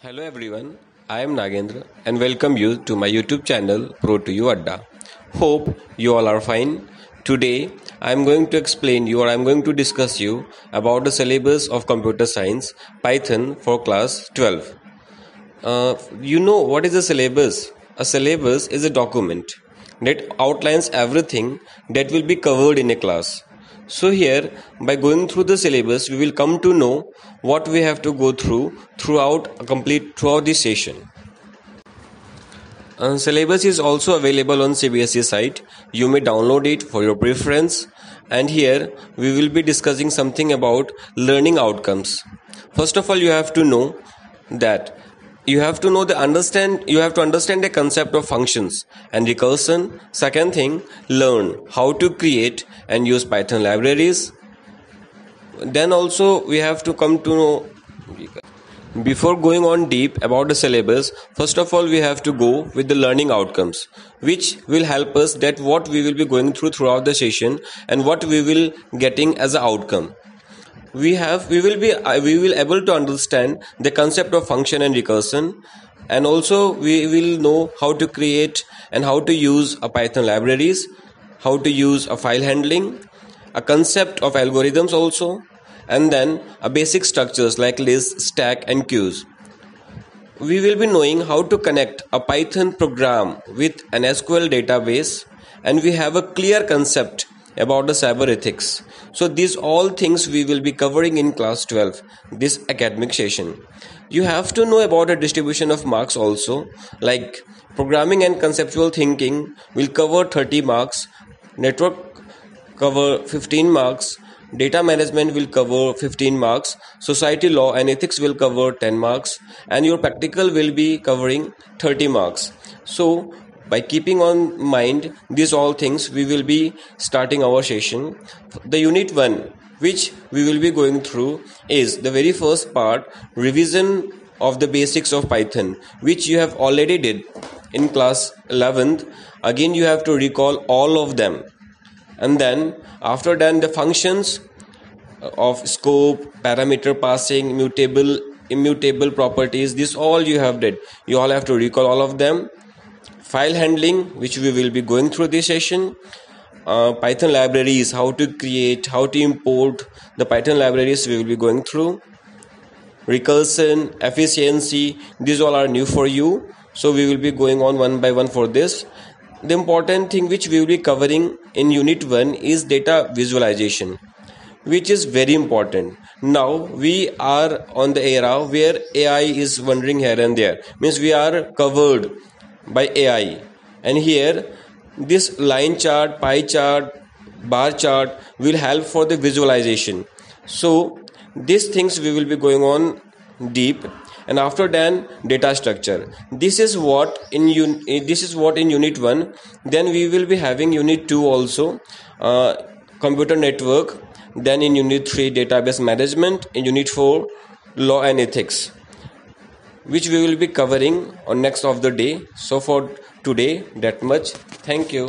Hello everyone, I am Nagendra and welcome you to my YouTube channel Pro2u Adda. Hope you all are fine. Today I am going to explain you or I am going to discuss you about the syllabus of computer science Python for class 12. Uh, you know what is a syllabus? A syllabus is a document that outlines everything that will be covered in a class. So here by going through the syllabus we will come to know what we have to go through throughout a complete throughout the session. Uh, syllabus is also available on CBSE site. You may download it for your preference and here we will be discussing something about learning outcomes. First of all you have to know that you have to know the understand you have to understand the concept of functions and recursion. Second thing learn how to create and use python libraries. Then also we have to come to know before going on deep about the syllabus first of all we have to go with the learning outcomes which will help us that what we will be going through throughout the session and what we will getting as an outcome we have we will be uh, we will able to understand the concept of function and recursion. And also we will know how to create and how to use a python libraries how to use a file handling a concept of algorithms also and then a basic structures like list stack and queues. We will be knowing how to connect a python program with an sql database and we have a clear concept about the cyber ethics. So these all things we will be covering in class 12 this academic session. You have to know about the distribution of marks also like programming and conceptual thinking will cover 30 marks, network cover 15 marks, data management will cover 15 marks society law and ethics will cover 10 marks and your practical will be covering 30 marks so by keeping on mind these all things we will be starting our session. The unit 1 which we will be going through is the very first part revision of the basics of python which you have already did in class 11th again you have to recall all of them. And then after that the functions of scope parameter passing mutable immutable properties this all you have did. You all have to recall all of them file handling which we will be going through this session. Uh, python libraries how to create how to import the python libraries we will be going through. Recursion efficiency these all are new for you. So we will be going on one by one for this. The important thing which we will be covering in unit 1 is data visualization which is very important. Now we are on the era where ai is wandering here and there. Means we are covered by AI and here this line chart pie chart bar chart will help for the visualization. So these things we will be going on deep. And after that data structure. This is what in un- this is what in unit 1 then we will be having unit 2 also uh, computer network. Then in unit 3 database management. In unit 4 law and ethics which we will be covering on next of the day. So for today that much. Thank you